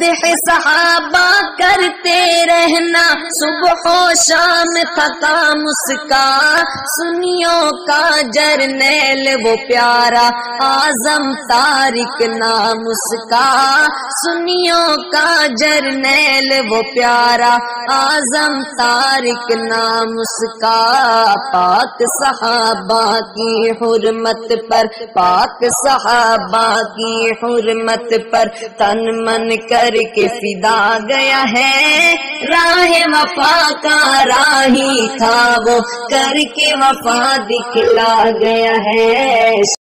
देह सहाबा करते रहना सुबह शाम थका मुस्का। सुनियो का जरनेल, वो प्यारा आज़म तारिक नाम उसका। सुनियो का जरनेल, वो प्यारा आज़म तारिक नाम उसका। पाक सहाबा की हुरमत पर, पाक सहाबा की हुरमत पर तन मन करके फिदा गया है। राह वफा का राही था वो करके वफा दिखला गया है।